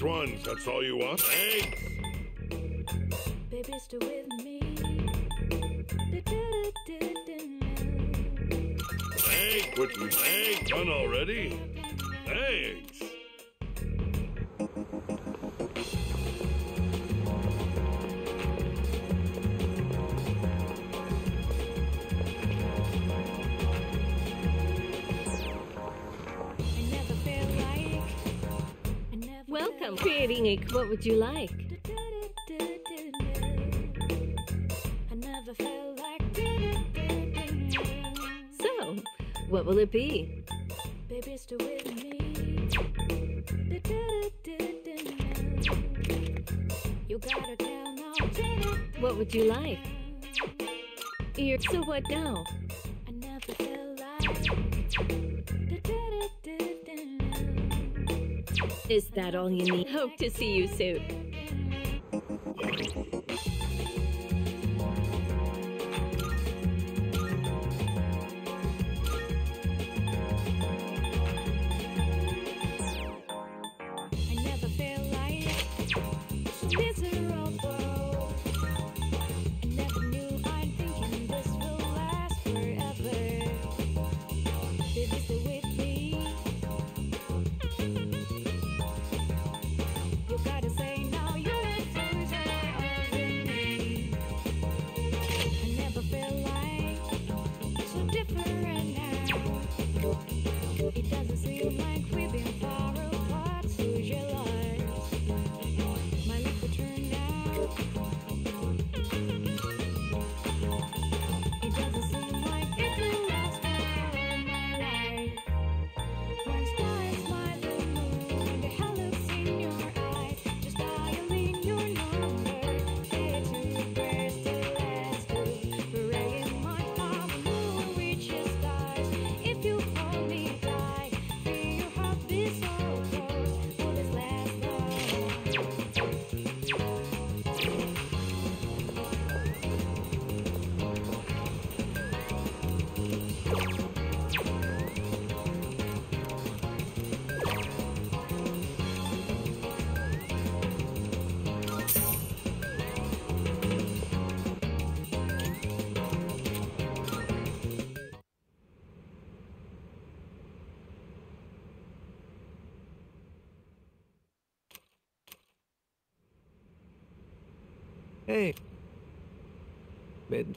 Which ones? That's all you want? Eggs! Baby, stay with me. Egg! Which one? Egg! Done already? Eggs! What would you like? I never felt like. So, what will it be? Baby, stay with me. You gotta tell. What would you like? Here. So what now? That all you need? Hope to see you soon.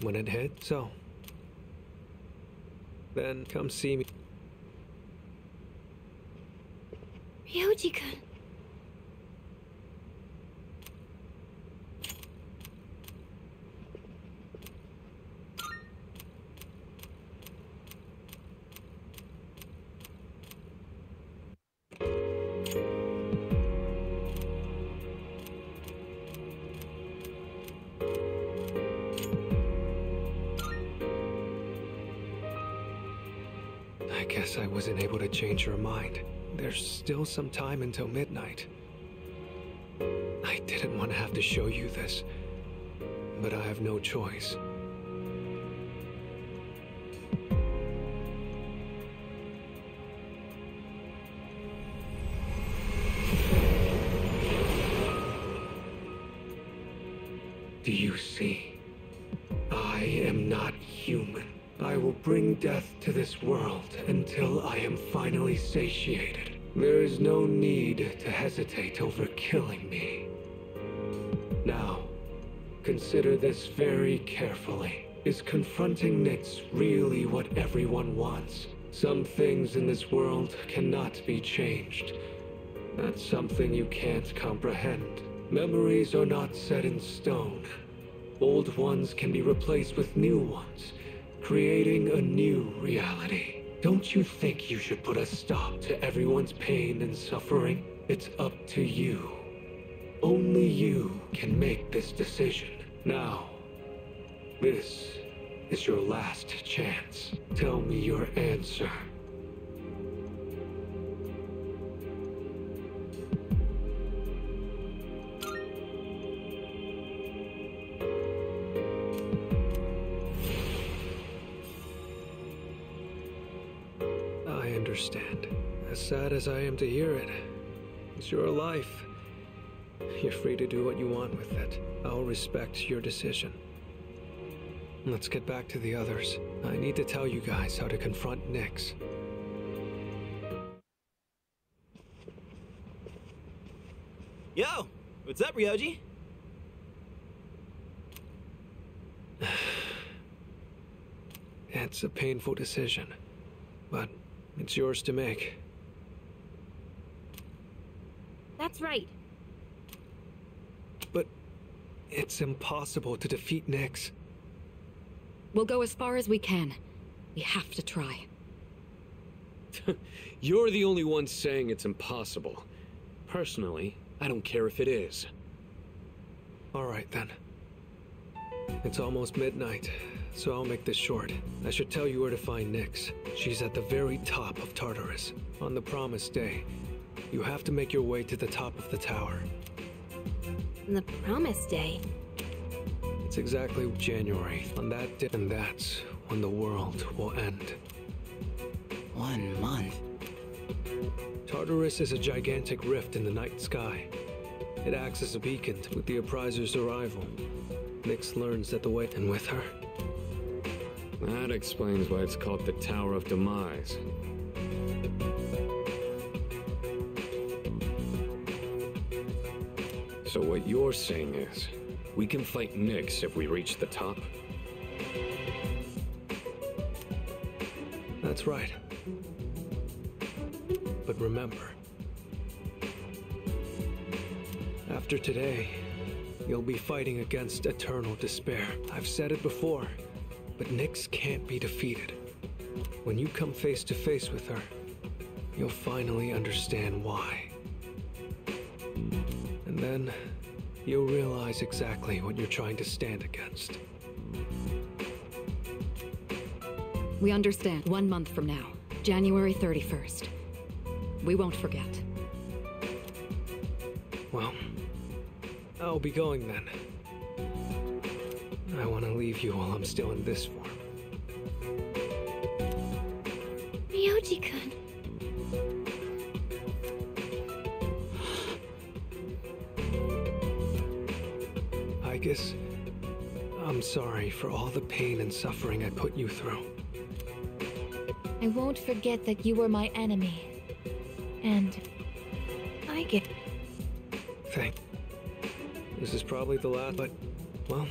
When it hit, so. Then come see me. Change her mind. There's still some time until midnight. I didn't want to have to show you this, but I have no choice. Finally satiated. There is no need to hesitate over killing me. Now, consider this very carefully. Is confronting Nyx really what everyone wants? Some things in this world cannot be changed. That's something you can't comprehend. Memories are not set in stone. Old ones can be replaced with new ones, creating a new reality. Don't you think you should put a stop to everyone's pain and suffering? It's up to you. Only you can make this decision. Now, this is your last chance. Tell me your answer. Understand. As sad as I am to hear it, it's your life. You're free to do what you want with it. I'll respect your decision. Let's get back to the others. I need to tell you guys how to confront Nyx. Yo, what's up, Ryoji? It's a painful decision, but it's yours to make. That's right. But it's impossible to defeat Nyx. We'll go as far as we can. We have to try. You're the only one saying it's impossible. Personally, I don't care if it is. All right then. It's almost midnight, so I'll make this short. I should tell you where to find Nyx. She's at the very top of Tartarus, on the promised day. You have to make your way to the top of the tower. The promised day. It's exactly January, on that day, and that's when the world will end. One month. Tartarus is a gigantic rift in the night sky. It acts as a beacon with the appriser's arrival. Nyx learns that the way, and with her, That explains why it's called the Tower of Demise. So what you're saying is, we can fight Nyx if we reach the top? That's right. But remember, after today, you'll be fighting against eternal despair. I've said it before, but Nyx can't be defeated. When you come face to face with her, you'll finally understand why. And then you'll realize exactly what you're trying to stand against. We understand. One month from now, January 31st. We won't forget. Well, I'll be going then. I want to leave you while I'm still in this form. Ryoji-kun. I guess I'm sorry for all the pain and suffering I put you through. I won't forget that you were my enemy. And I get Thank. This is probably the last, but, well.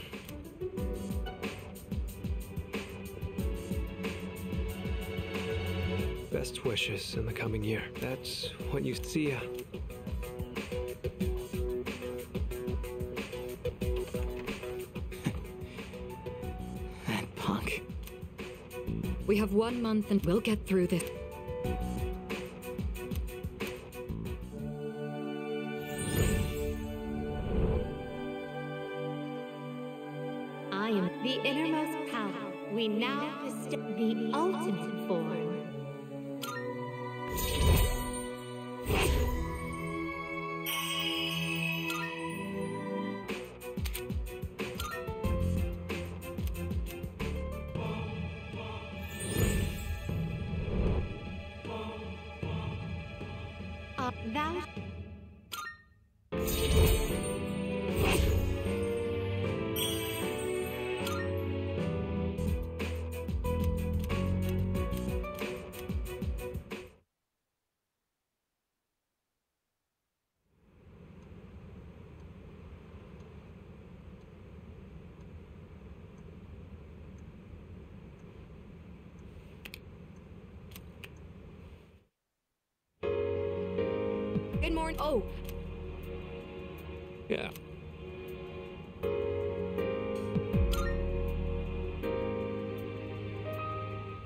Wishes in the coming year. That's what you see ya. Uh, that punk. We have one month and we'll get through this.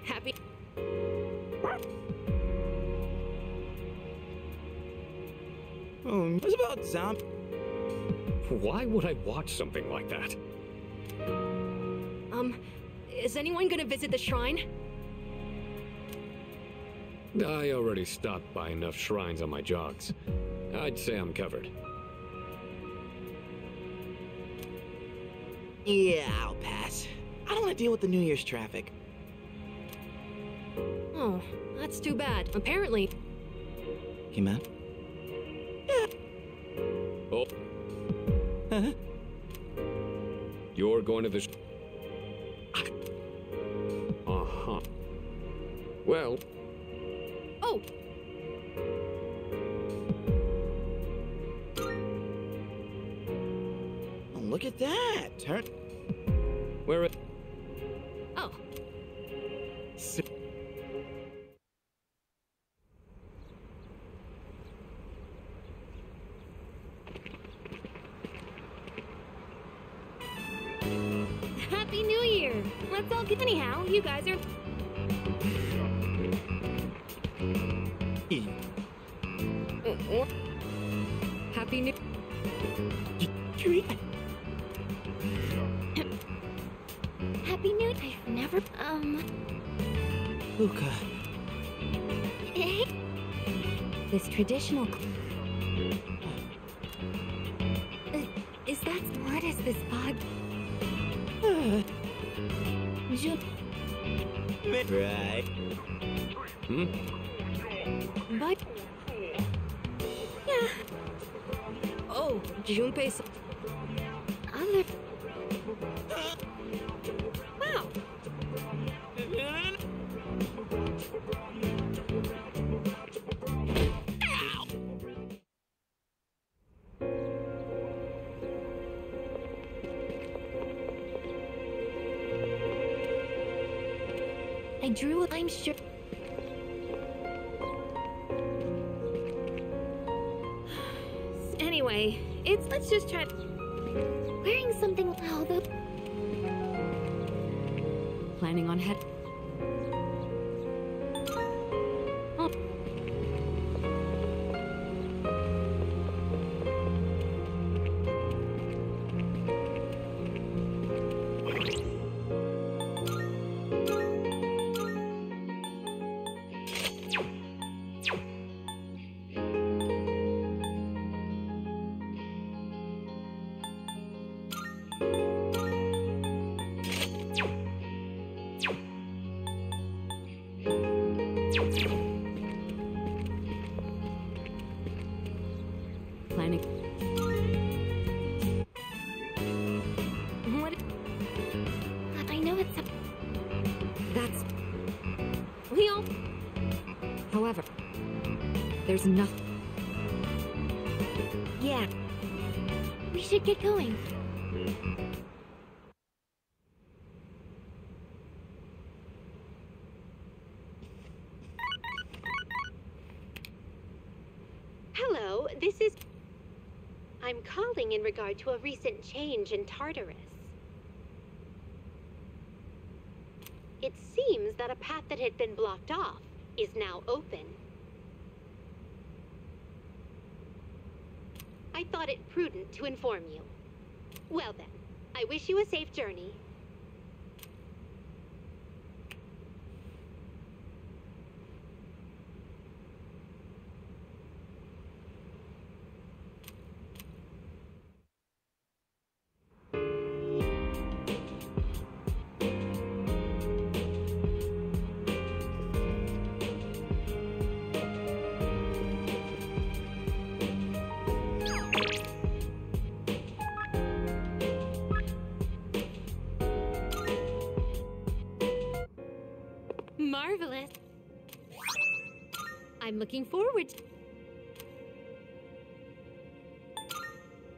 Happy. Hmm, what's about zombie? Why would I watch something like that? Um, is anyone gonna visit the shrine? I already stopped by enough shrines on my jogs. I'd say I'm covered. Yeah, I'll pass. I don't want to deal with the New Year's traffic. Oh, that's too bad. Apparently, You man? Oh, You're going to the. Sh- uh huh. Well, traditional. Uh, Is that. What is this pod? Ju- Right. Hmm? But. Yeah. Oh, Junpei... I drew I'm sure. Anyway, it's. Let's just try. Wearing something. The. Planning on head... nothing... Yeah. We should get going. Hello, this is. I'm calling in regard to a recent change in Tartarus. It seems that a path that had been blocked off is now open. I thought it prudent to inform you. Well then, I wish you a safe journey. I'm looking forward.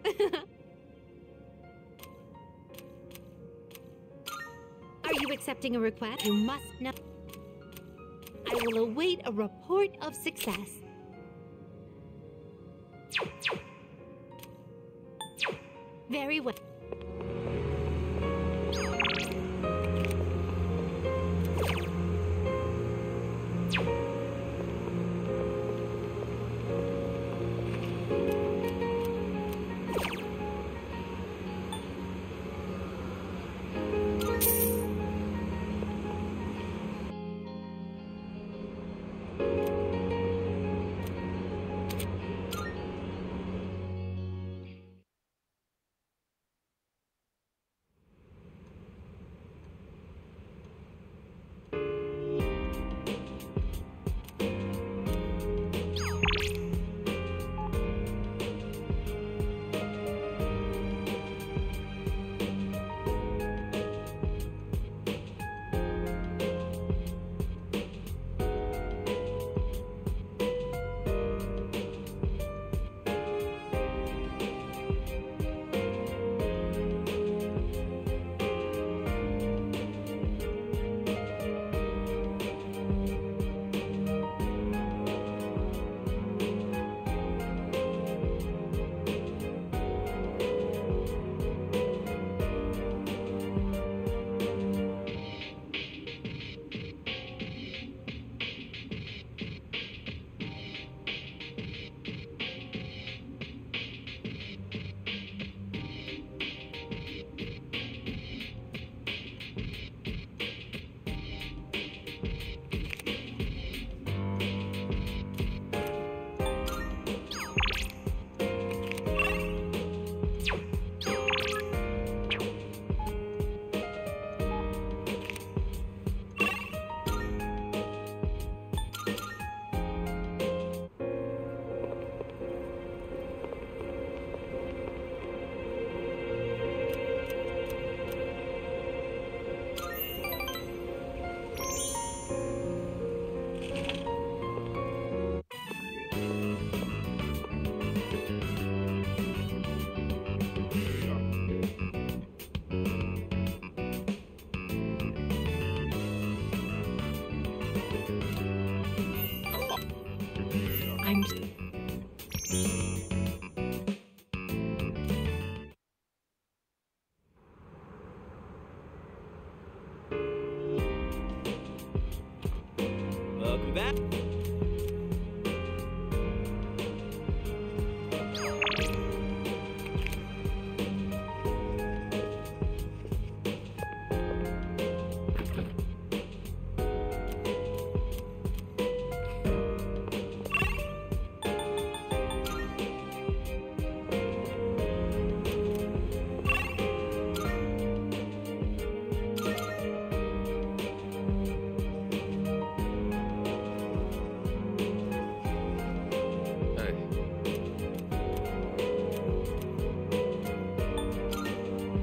Are you accepting a request? You must know. I will await a report of success. Very well.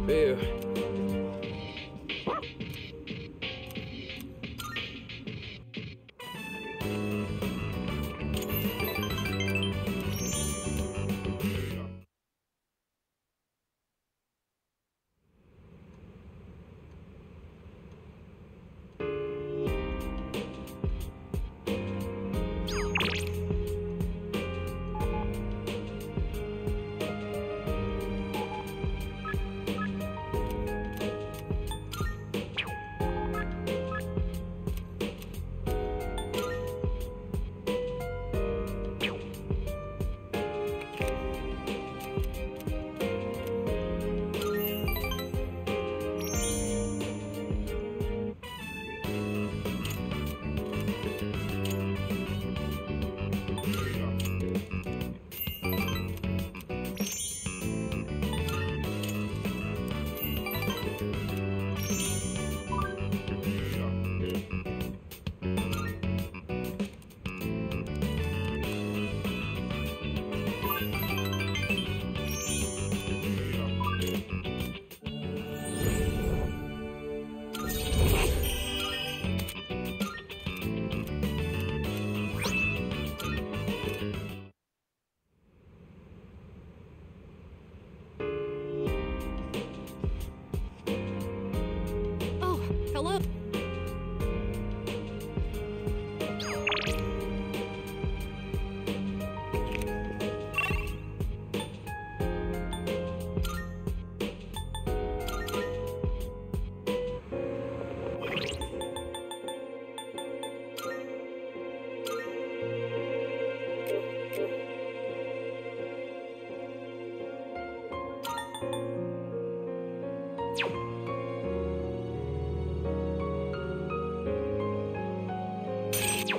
Yeah.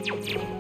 Um.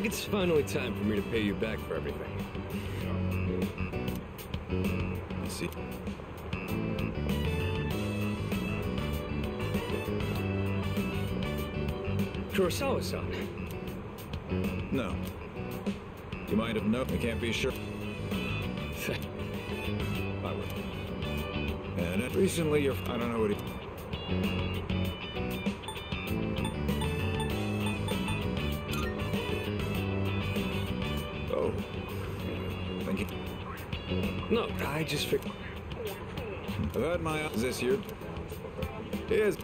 Think it's finally time for me to pay you back for everything. I see. Kurosawa-san. No. You might have known. I can't be sure. I would. And uh, recently, you're. I don't know what he. I just figured. I've had my eyes this year. Is.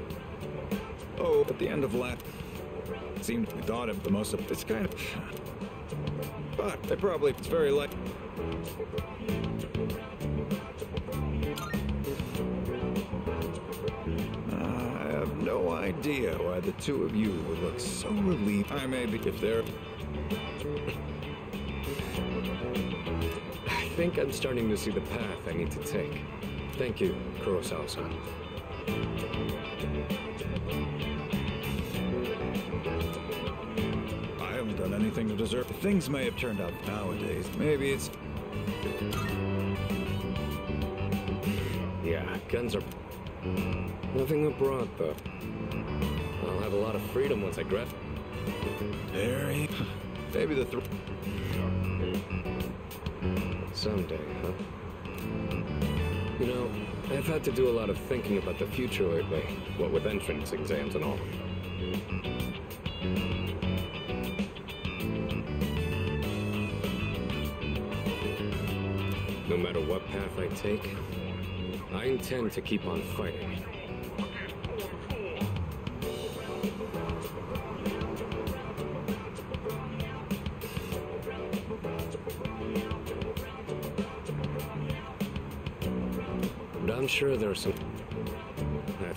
Oh, at the end of last. Seemed we thought of the most. of It's kind of. But they probably. It's very like. Uh, I have no idea why the two of you would look so relieved. I may be if they're. Think I'm starting to see the path I need to take. Thank you, Kurosawa-san. I haven't done anything to deserve. Things may have turned out nowadays. Maybe it's. Yeah, guns are nothing abroad though. I'll have a lot of freedom once I grab. Very. Maybe the. Th- Someday, huh? You know, I've had to do a lot of thinking about the future lately, what with entrance exams and all. No matter what path I take, I intend to keep on fighting.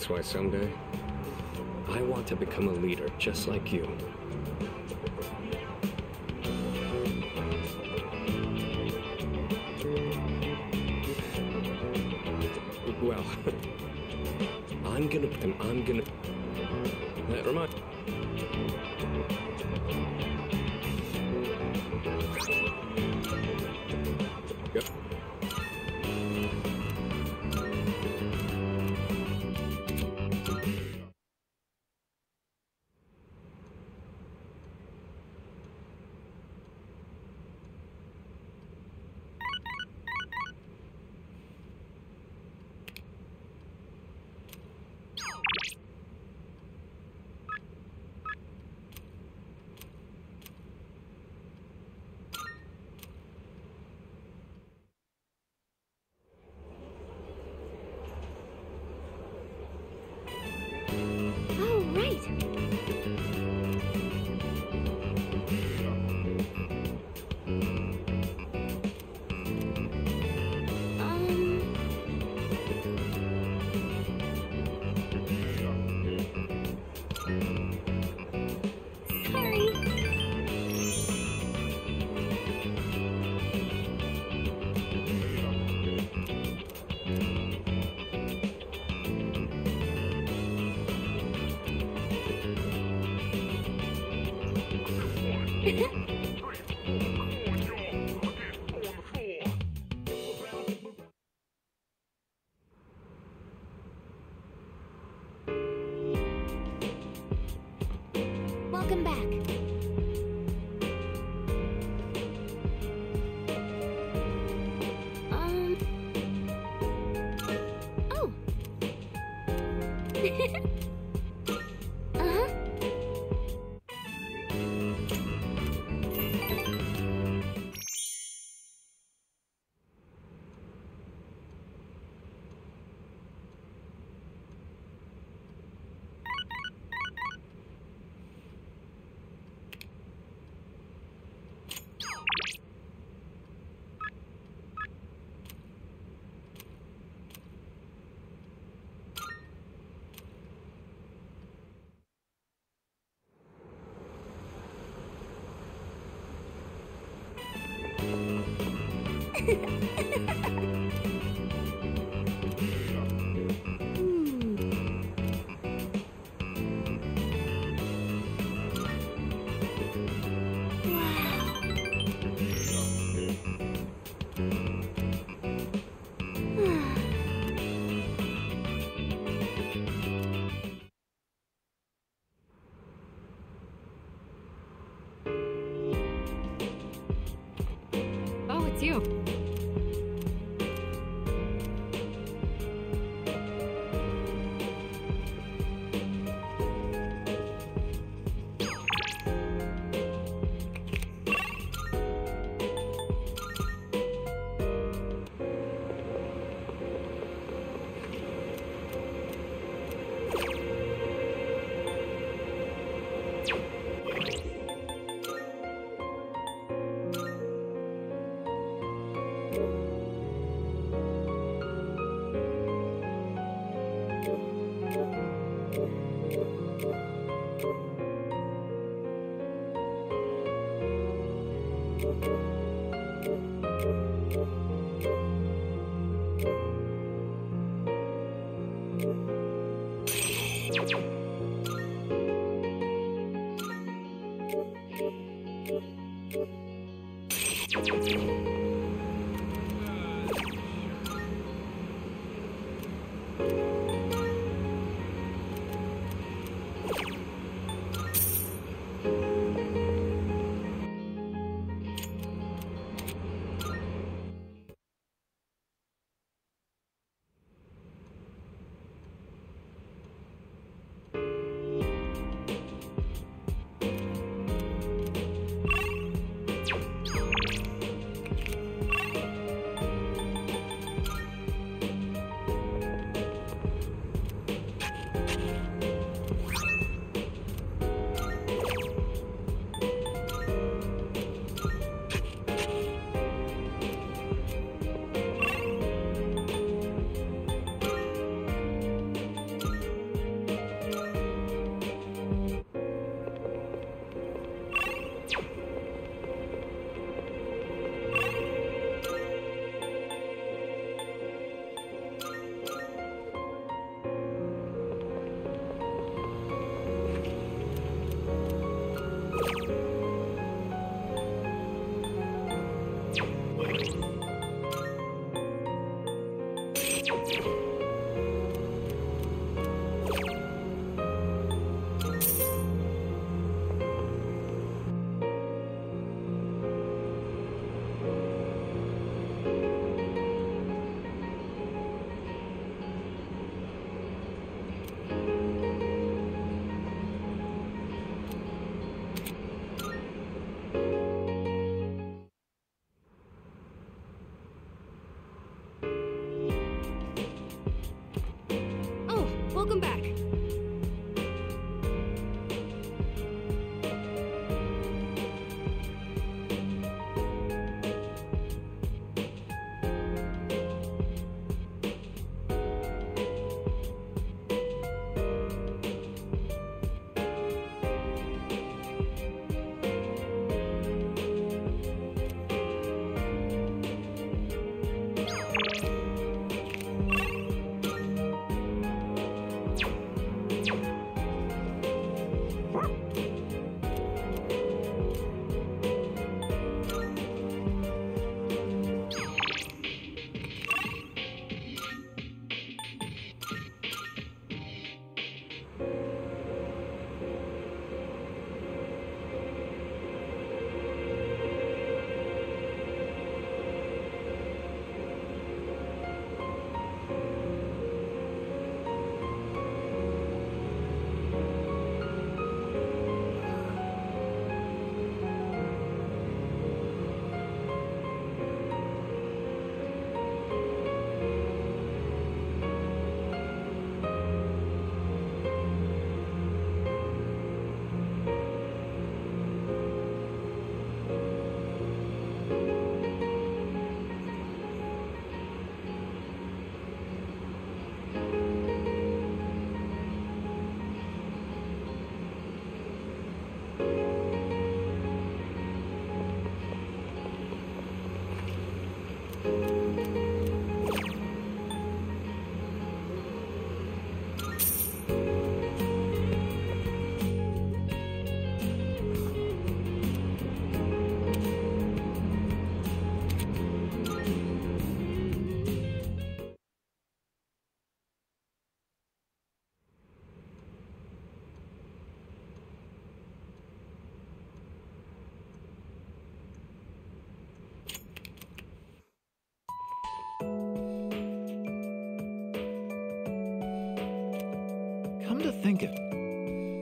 That's why someday I want to become a leader just like you. Ha ha ha!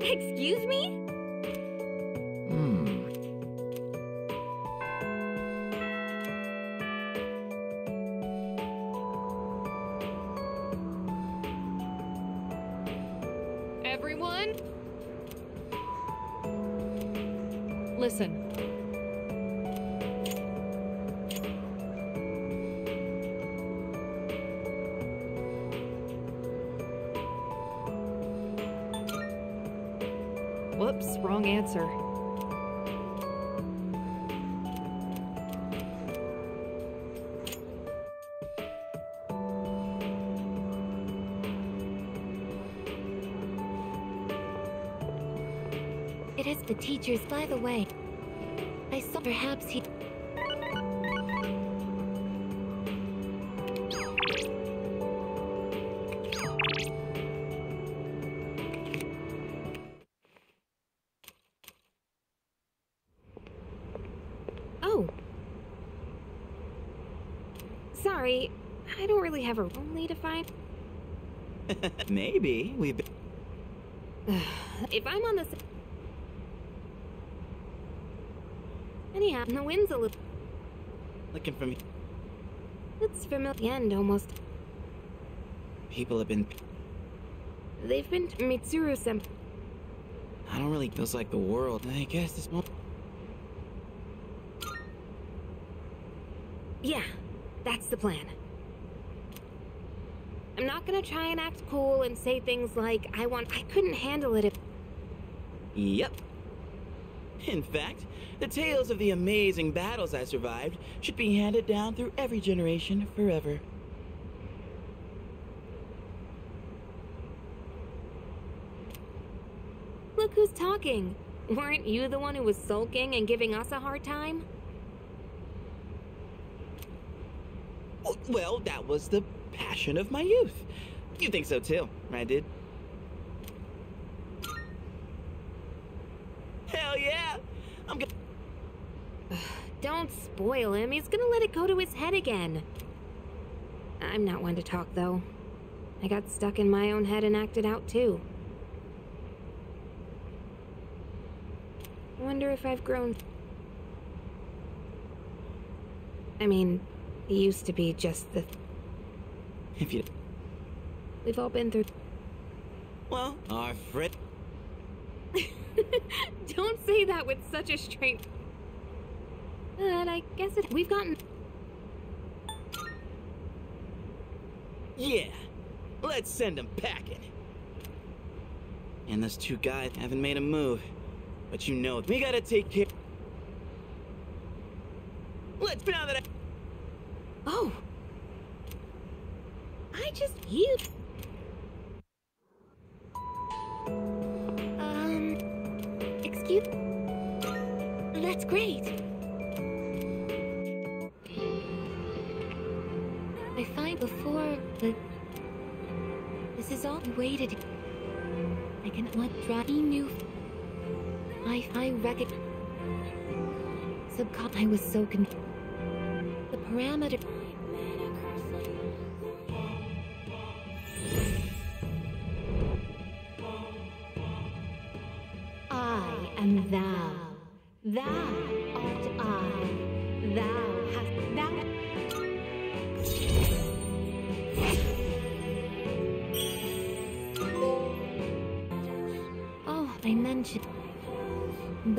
Excuse me? Hmm. Everyone? Listen. Wrong answer. It is the teacher's, by the way. I saw perhaps he. Maybe we've been. If I'm on the. Anyhow, the wind's a little. looking for me. It's familiar. The end almost. People have been. They've been Mitsuru sem. I don't really feels like the world. I guess this won't. Yeah, that's the plan. Gonna try and act cool and say things like, I want. I couldn't handle it if. Yep. In fact, the tales of the amazing battles I survived should be handed down through every generation forever. Look who's talking. Weren't you the one who was sulking and giving us a hard time? Well, that was the passion of my youth. You think so too, right, dude? Hell yeah! I'm gonna. Don't spoil him. He's gonna let it go to his head again. I'm not one to talk, though. I got stuck in my own head and acted out, too. Wonder if I've grown. I mean, it used to be just the. If you. We've all been through. Well, our friend. Don't say that with such a straight. But I guess it. We've gotten. Yeah, let's send him packing. And those two guys haven't made a move. But you know, we gotta take care. Let's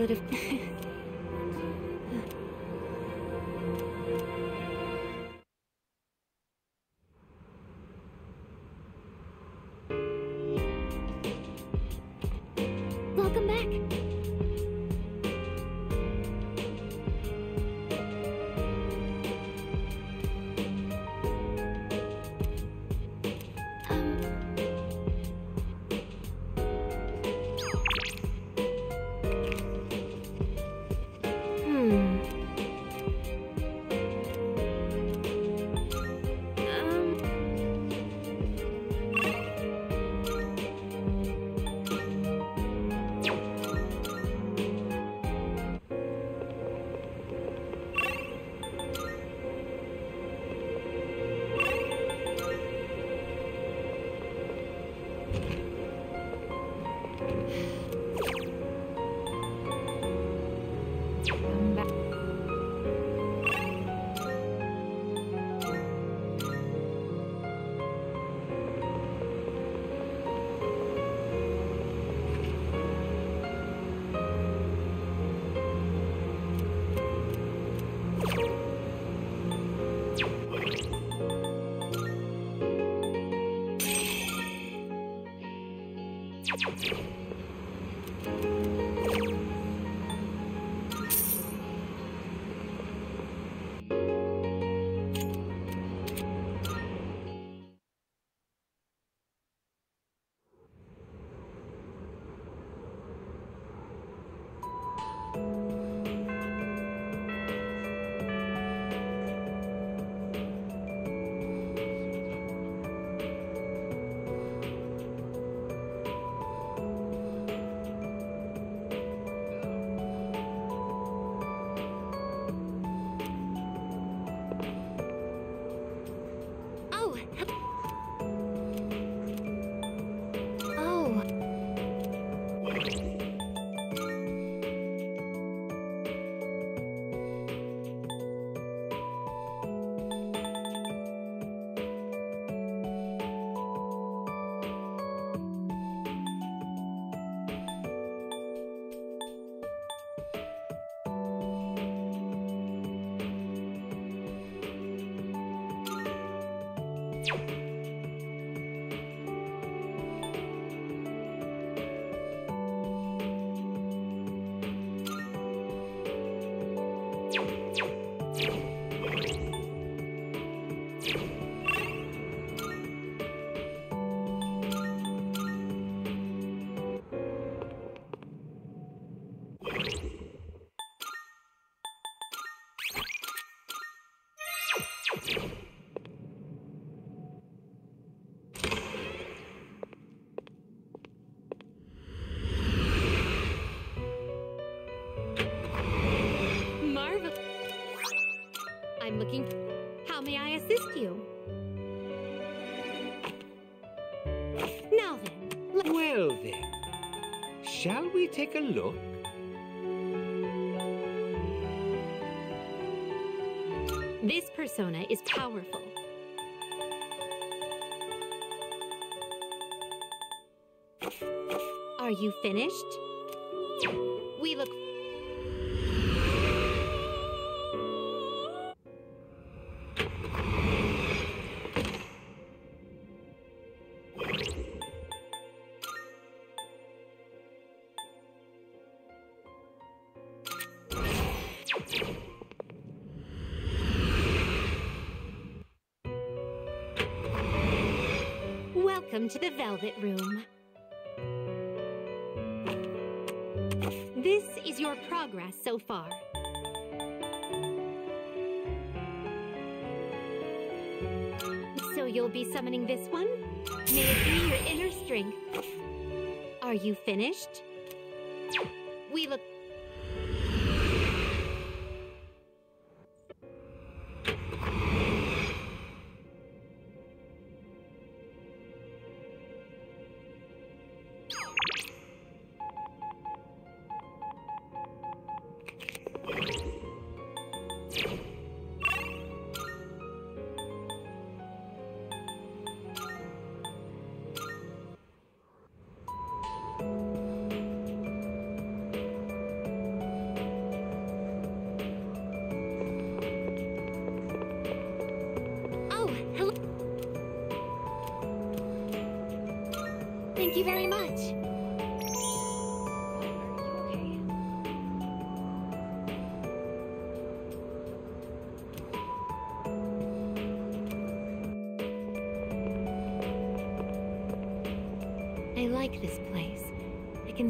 If. Take a look? this persona is powerful. Are you finished? Welcome to the Velvet Room. This is your progress so far. So you'll be summoning this one? May it be your inner strength. Are you finished? We look.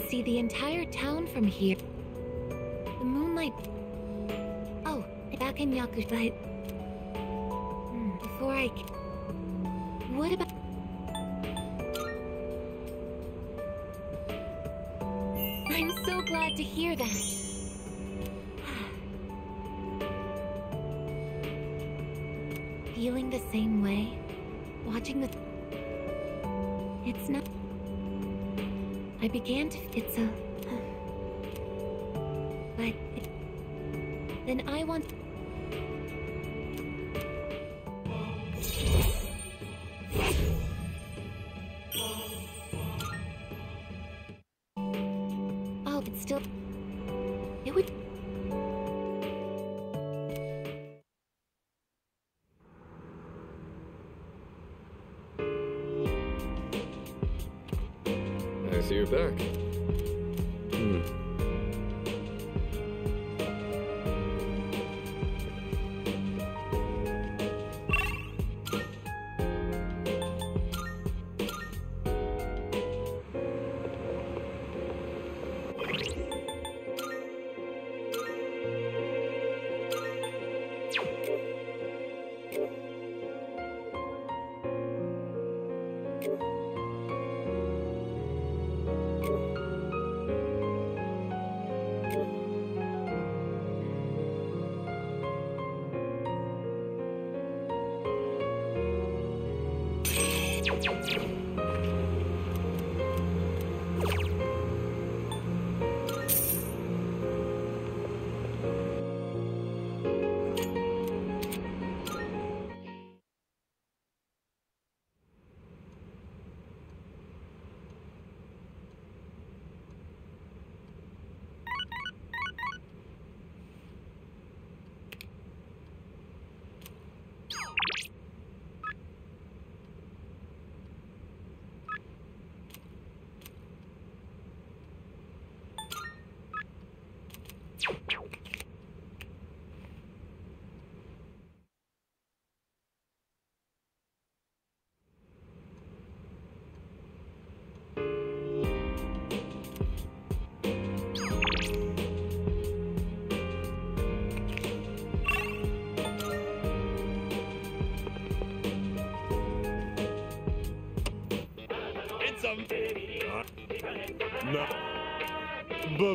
See the entire town from here. The moonlight. Oh, back in Yakuza, I see you're back. Hmm.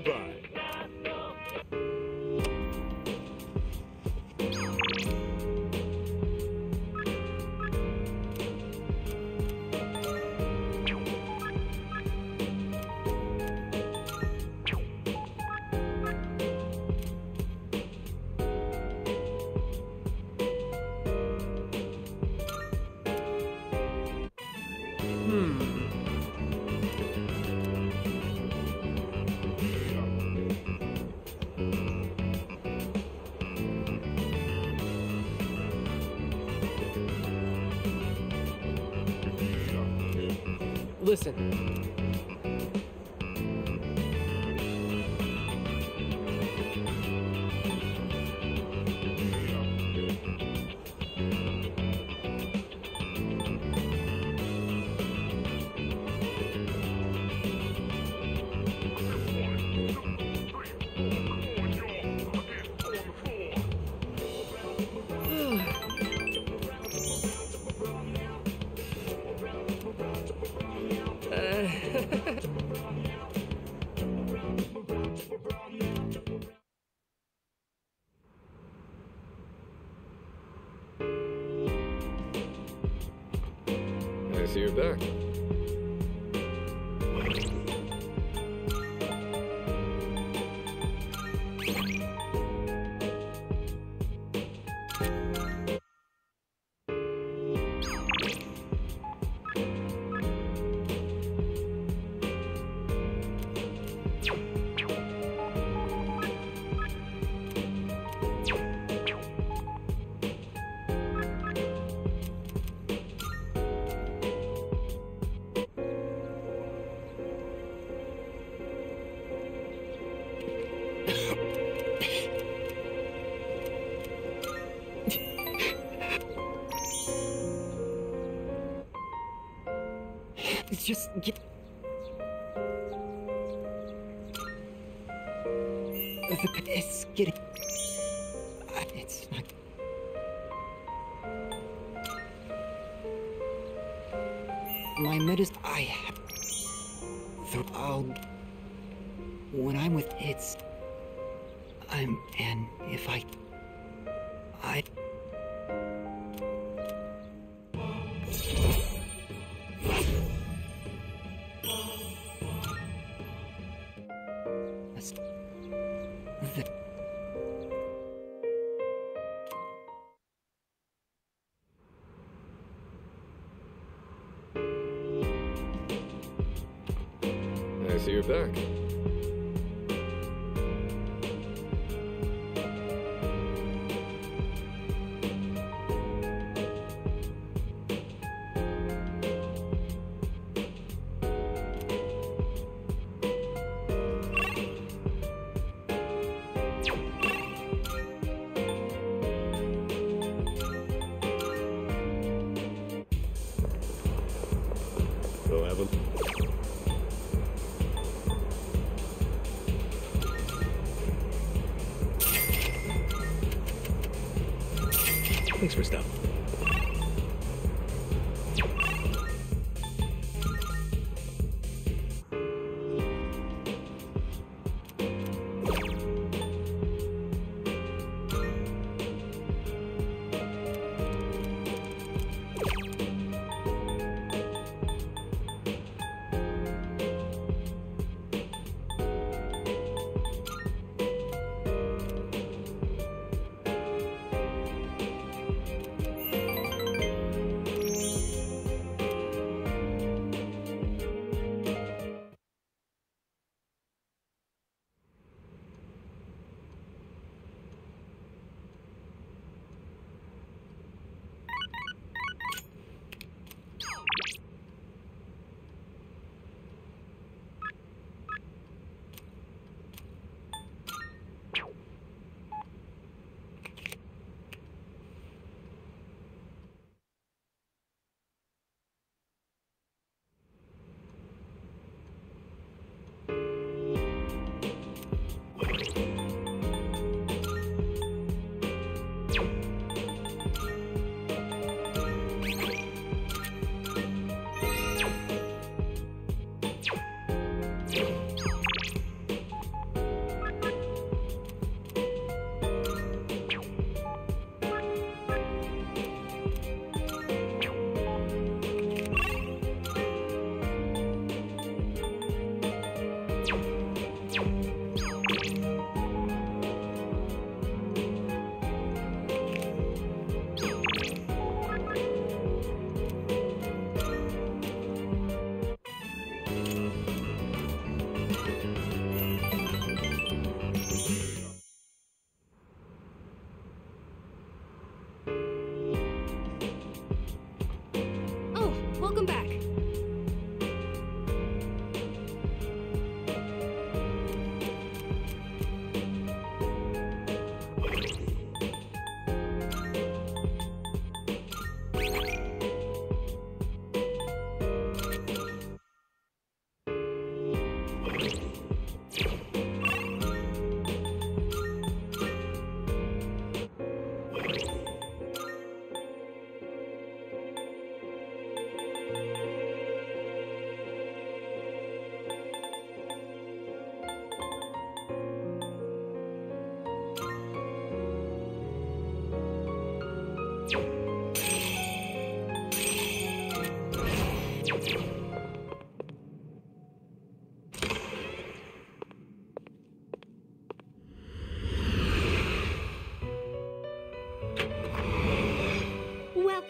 Bye Listen. It's just get. The pit is getting. I- ah, It's not. My medicine. I have. When I'm with it's.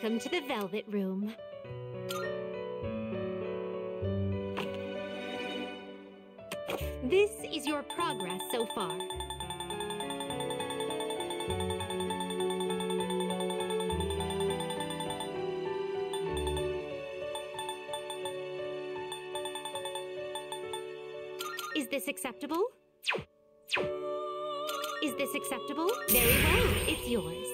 Welcome to the Velvet Room. This is your progress so far. Is this acceptable? Is this acceptable? Very well, it's yours.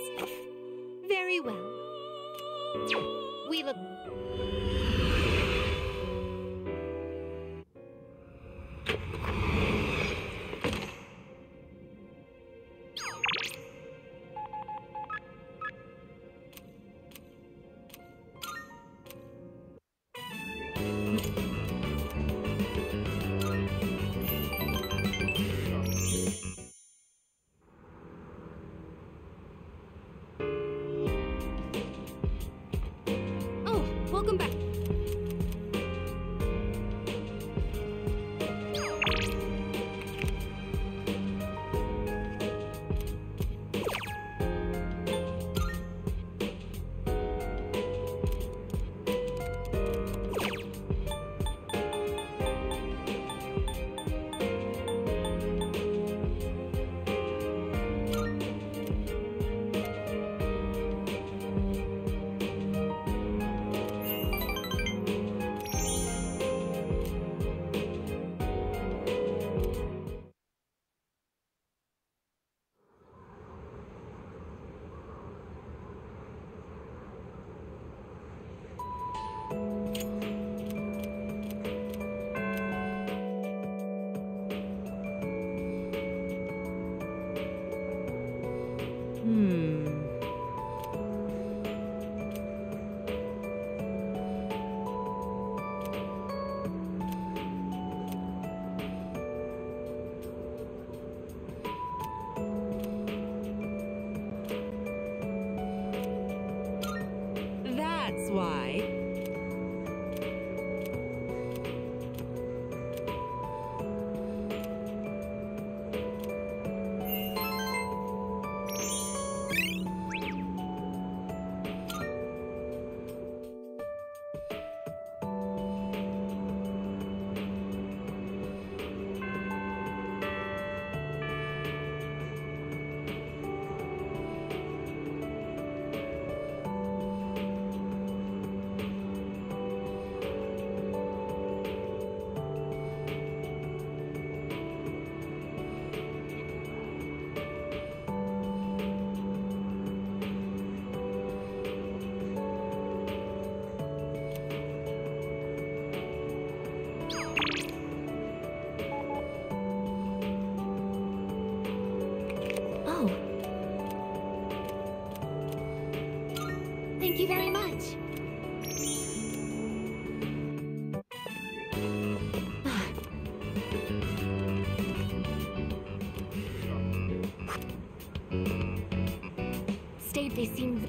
State they seem.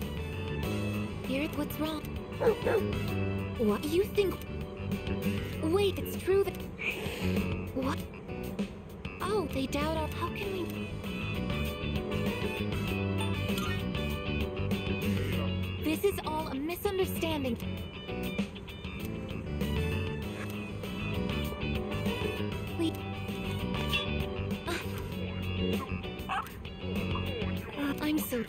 Here, what's wrong? What do you think? Wait, it's true that. What? Oh, they doubt our. How can we? This is all a misunderstanding. Please. Uh, I'm so.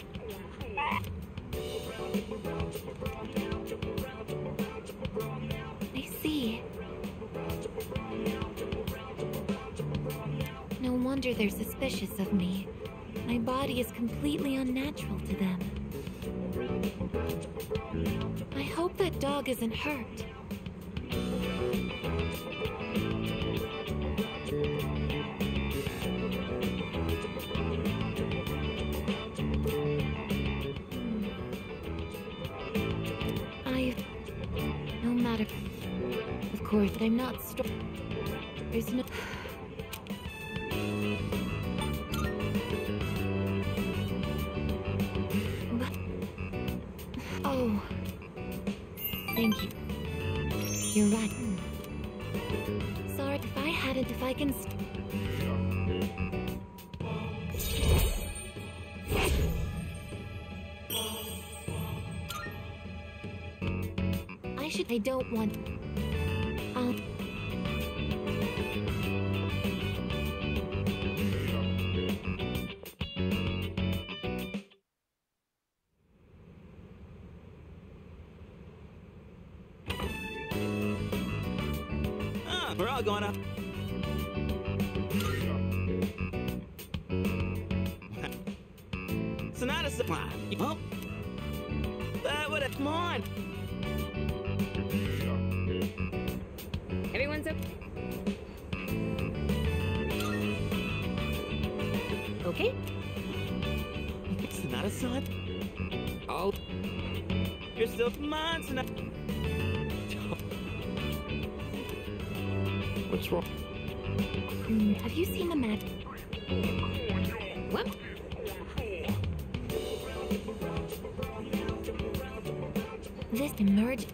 They're suspicious of me. My body is completely unnatural to them. I hope that dog isn't hurt. Hmm. I. No matter. Of course, I'm not strong. There's no. Don't want. I'll. Ah, we're all going up. Sonata Supply. Oh. That would have. Come on. Everyone's okay. Okay? not a I'll. You're still. On, Sonata. What's wrong? Hmm, have you seen the map? What? This emerge.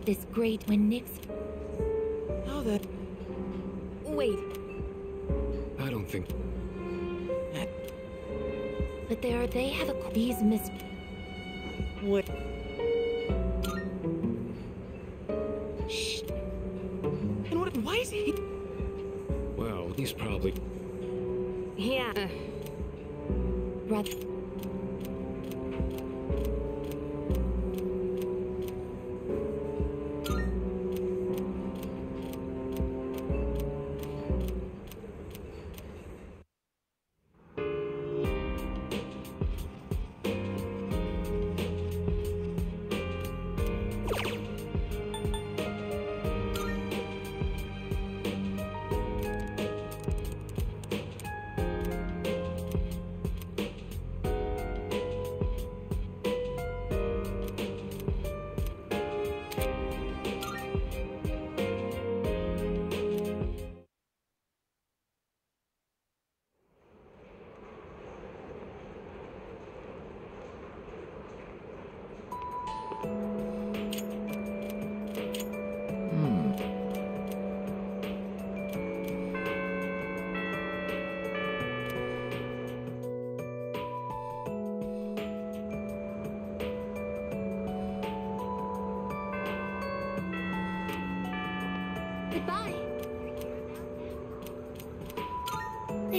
Soon. This great when Nyx. Oh, that. wait. I don't think. But there they have a these mis. What?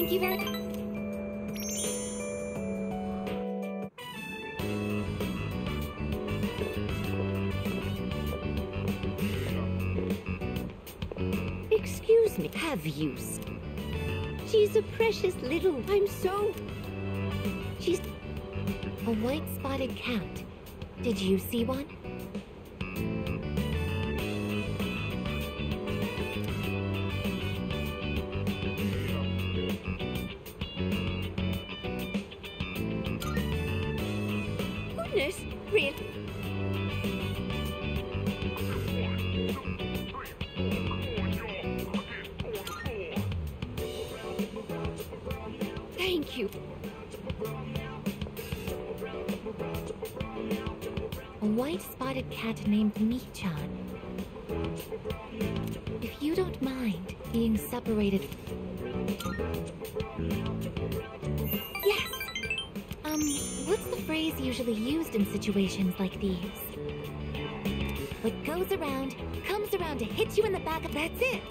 Thank you very Excuse me, have you? She's a precious little. I'm so. She's a white spotted cat. Did you see one? Situations like these? What goes around comes around to hit you in the back of. That's it!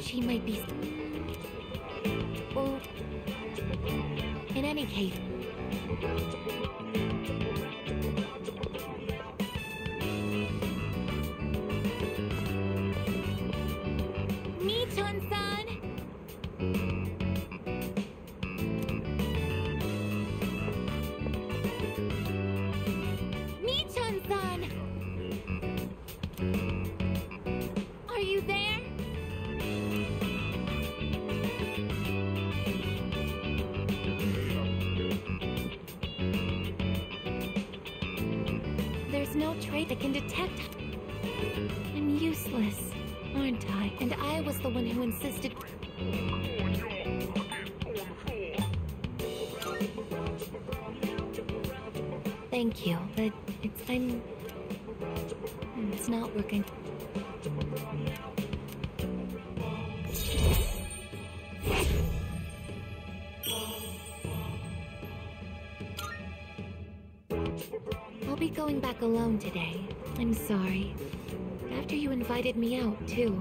She might be. Well, in any case. Trait that can detect. I'm useless, aren't I? And I was the one who insisted. Thank you, but it's I'm. It's not working. I'll back alone today. I'm sorry. After you invited me out, too.